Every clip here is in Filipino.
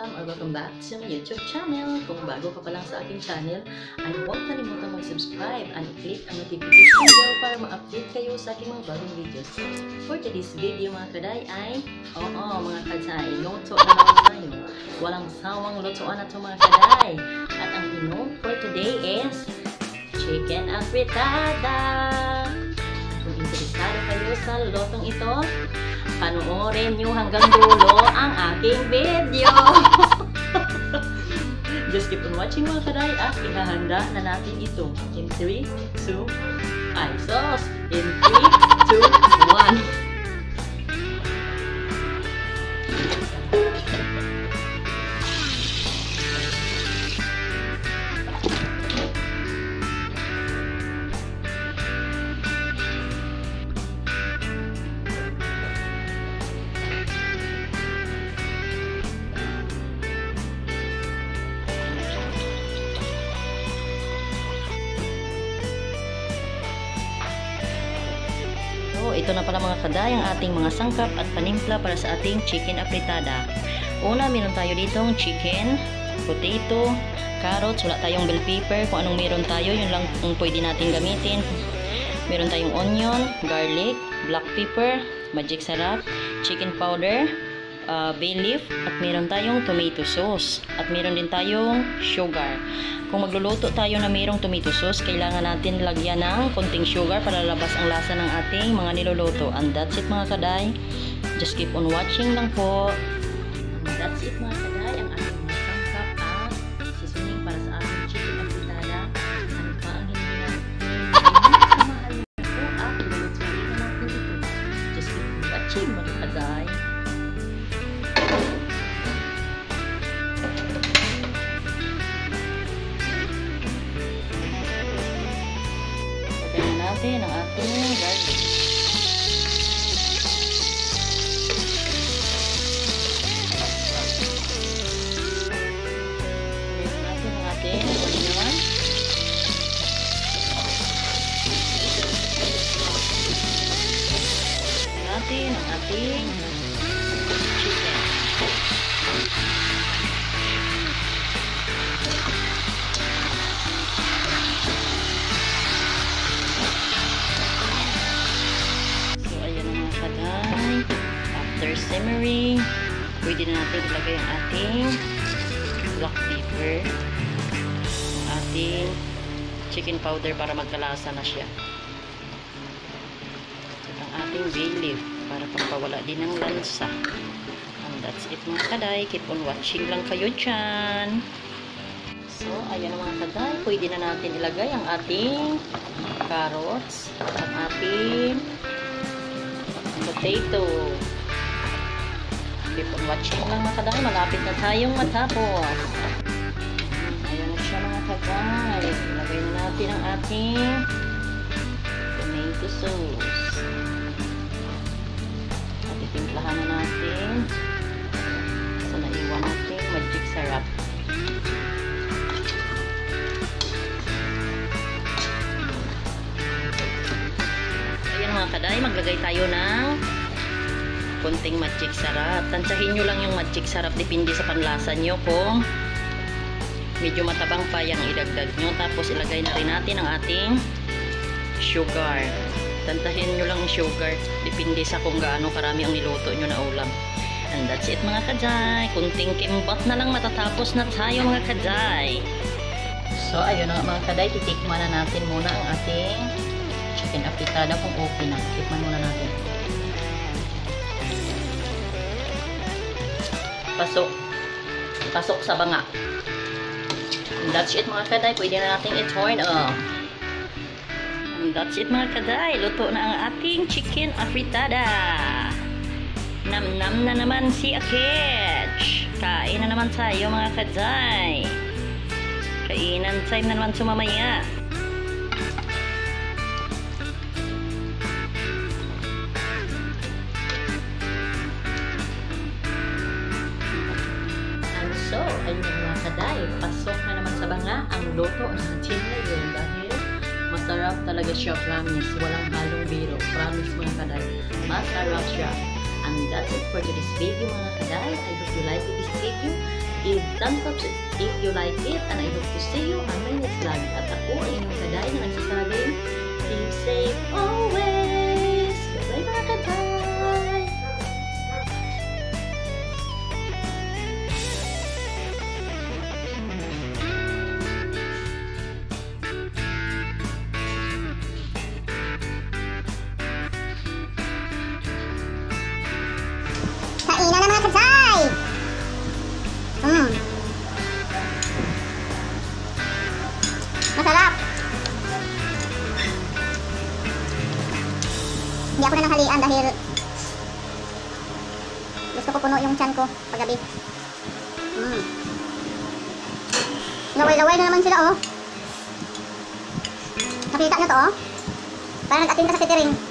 welcome or welcome back to my YouTube channel. Kung bago ka pa lang sa aking channel, ay huwag kalimutan mag-subscribe and click ang notification bell para ma-update kayo sa aking mga bagong videos. For today's video mga kaday ay, oo mga kaday, luto na naman tayo. Walang sawang lutoan na ito mga kaday. At ang inom for today is chicken afritada. Kung interesado kayo sa lutong ito, panoorin nyo hanggang dulo ang aking video. Just keep on watching mga kaday at ihahanda na natin ito. In 3, 2, ay sos! In 3, 2, 1. Ito na pala mga kaday ang ating mga sangkap at panimpla para sa ating chicken apritada. Una, meron tayo ditong chicken, potato, carrots, wala tayong bell pepper. Kung anong meron tayo, yun lang ang pwede natin gamitin. Meron tayong onion, garlic, black pepper, magic sarap, chicken powder, uh, bay leaf, at meron tayong tomato sauce. At meron din tayong sugar. Kung magluluto tayo na mayroong tomato sauce, kailangan natin lagyan ng konting sugar para labas ang lasa ng ating mga niluluto. And that's it mga kaday. Just keep on watching lang po. Lagyan na natin ang ating garlic. Lagyan natin ang ating onion. Lagyan natin ang ating chicken. Simmering, pwede na natin ilagay ang ating black pepper, ating chicken powder para magkalasa na siya. At ang ating bay leaf para pampawala din ng lansa. And that's it mga kaday. Keep on watching lang kayo dyan. So, ayan mga kaday. Pwede na natin ilagay ang ating carrots at ating potato. Keep on watching lang mga kaday. Malapit na tayong matapos. Ayan na siya mga kaday. Ilagay na natin ang ating tomato sauce. At itimplahan na natin sa naiwan natin magic sarap. Ayan mga kaday, maglagay tayo ng konting magic sarap. Tansyahin nyo lang yung magic sarap, depende sa panlasa nyo kung medyo matabang pa yung idagdag nyo. Tapos ilagay na rin natin ang ating sugar. Tantahin nyo lang yung sugar, depende sa kung gaano karami ang niluto nyo na ulam. And that's it mga kaday. Kunting kimbot na lang matatapos na tayo mga kaday. So ayun na mga kaday, titikman na natin muna ang ating chicken apitada kung okay na. Tikman muna natin. Pasok. Pasok sa banga. And that's it mga kaday. Pwede na natin i-turn off. And that's it mga kaday. Luto na ang ating chicken afritada. Nam-nam na naman si Akech. Kain na naman tayo mga kaday. Kainan time na naman sumamaya. Ayun na mga kaday, pasok na naman sa banga ang loto natin ngayon dahil masarap talaga siya, promise. Walang halong biro, promise mga kaday. Masarap siya. And that's it for today's video mga kaday. I hope you like this video. give thumbs up if you like it and I hope to see you on my next vlog. At ako ang inyong kaday na nagsasabing, keep safe always! Bye mga kaday! Hindi ako na nanghalian dahil gusto ko puno yung tiyan ko paggabi. Mm. Laway-laway na naman sila oh. Nakita nyo to oh. Parang nag-atin ka sa catering.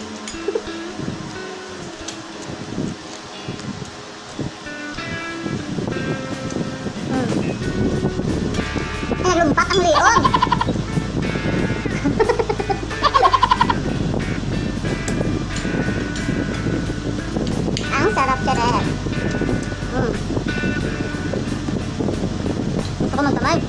Eh, lumpat ang liog. Gusto ko magkamay. Kung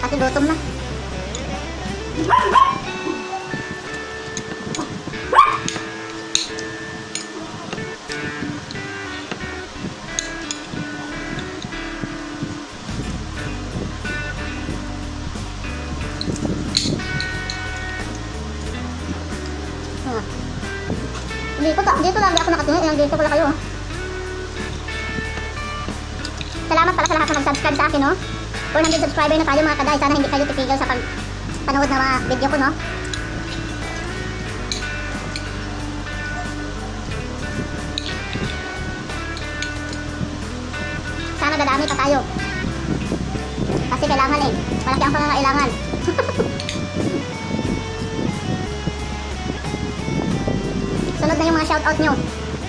Kasi gutom na. Hmm. Dito, ta- dito lagi ako nakatingin. Ilang dito pala kayo. oh. Salamat pala sa lahat ng nag-subscribe sa akin, no? 400 subscriber na tayo mga kaday. Sana hindi kayo titigil sa pag panood ng mga video ko, no? Sana dadami pa tayo. Kasi kailangan eh. Malaki ang pangangailangan. Sunod na yung mga shoutout nyo.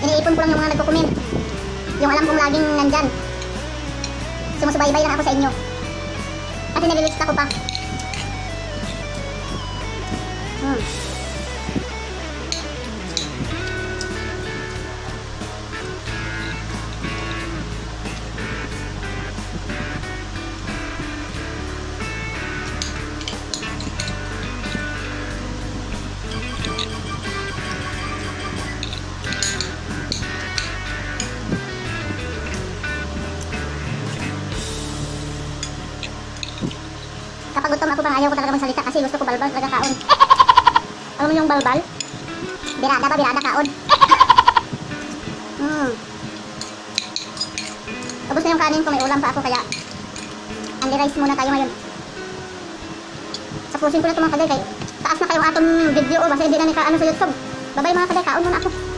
Iniipon ko lang yung mga nagko-comment. Yung alam kong laging nandyan. Sumusubaybay lang ako sa inyo. Kasi nalilista ko pa. Hmm. Kapag gutom ako, parang ayaw ko talaga magsalita kasi gusto ko balbal talaga kaon. Alam mo yung balbal? Birada ba? Birada kaon. hmm. Tapos na yung kanin ko, may ulam pa ako kaya only rice muna tayo ngayon. Tapusin ko na ito mga kaday kay taas na kayong atong video o basta hindi na nika ano sa YouTube. Babay mga kaday, kaon muna ako.